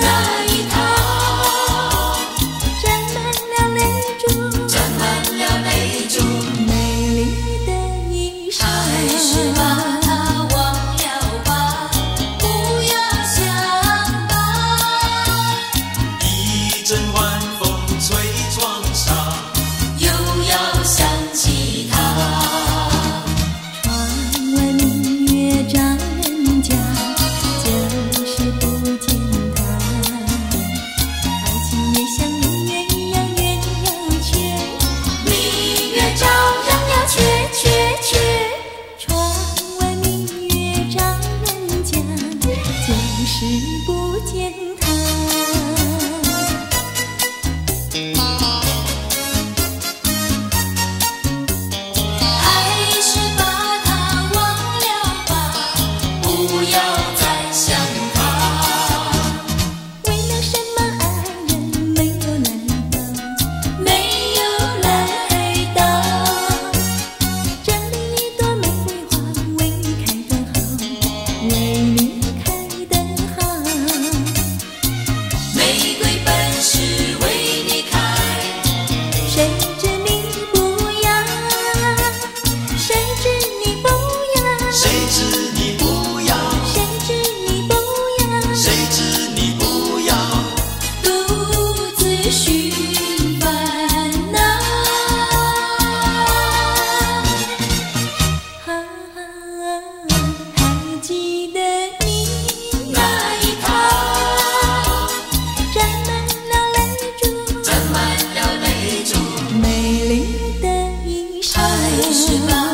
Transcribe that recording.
那一头沾满了泪珠。美丽的衣裳。还是把忘了吧。不要想一阵是把